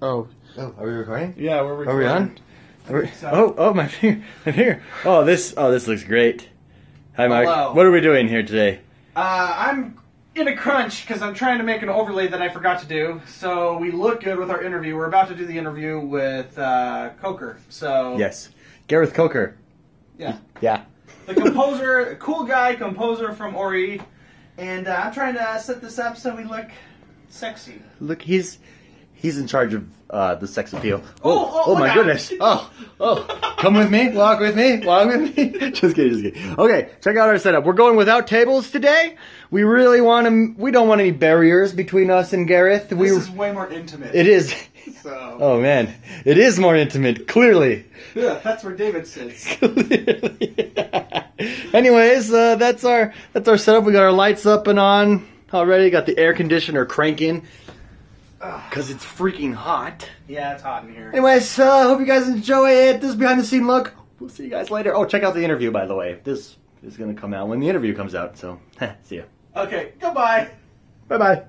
Oh, Oh, are we recording? yeah, we're Are we on? Are we- so. Oh, oh, my finger, my finger. Oh, this, oh, this looks great. Hi, Mike. Hello. What are we doing here today? Uh, I'm in a crunch because I'm trying to make an overlay that I forgot to do. So we look good with our interview. We're about to do the interview with uh, Coker. So Yes, Gareth Coker. yeah, Yeah. the composer, cool guy, composer from Ori, and uh, I'm trying to set this up so we look sexy. Look, he's he's in charge of uh, the sex appeal. Oh, oh, my look out. goodness! Oh, oh, come with me, walk with me, walk with me. just kidding, just kidding. Okay, check out our setup. We're going without tables today. We really want to. We don't want any barriers between us and Gareth. We. This is way more intimate. it is. So Oh man, it is more intimate. Clearly. yeah, that's where David sits. Clearly. Anyways, uh, that's our that's our setup. We got our lights up and on already. Got the air conditioner cranking because it's freaking hot. Yeah, it's hot in here. Anyways, uh, hope you guys enjoy it. This is behind the scene look. We'll see you guys later. Oh, check out the interview by the way. This is gonna come out when the interview comes out. So, see ya. Okay, goodbye. Bye bye.